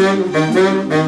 ¡Ven, ven!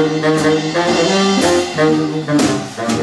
Thank you.